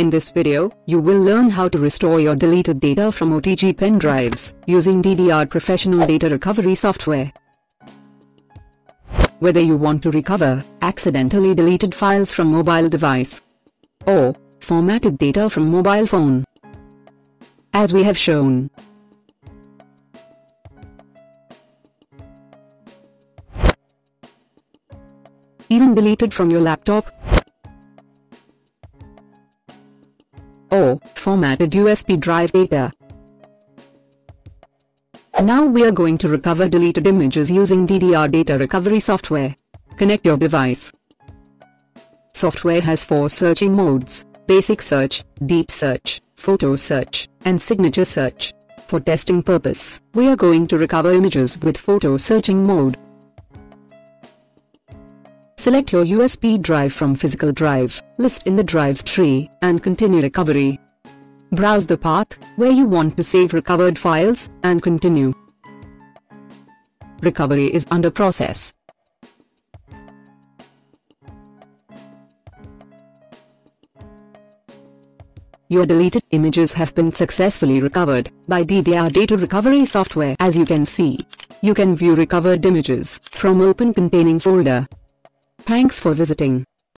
In this video, you will learn how to restore your deleted data from OTG pen drives using DDR Professional Data Recovery software. Whether you want to recover accidentally deleted files from mobile device or formatted data from mobile phone. As we have shown, even deleted from your laptop or formatted USB drive data. Now we are going to recover deleted images using DDR data recovery software. Connect your device. Software has four searching modes, basic search, deep search, photo search, and signature search. For testing purpose, we are going to recover images with photo searching mode. Select your USB drive from physical drive, list in the drives tree, and continue recovery. Browse the path where you want to save recovered files, and continue. Recovery is under process. Your deleted images have been successfully recovered by DDR Data Recovery software. As you can see, you can view recovered images from Open Containing folder. Thanks for visiting.